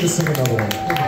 듣습니다.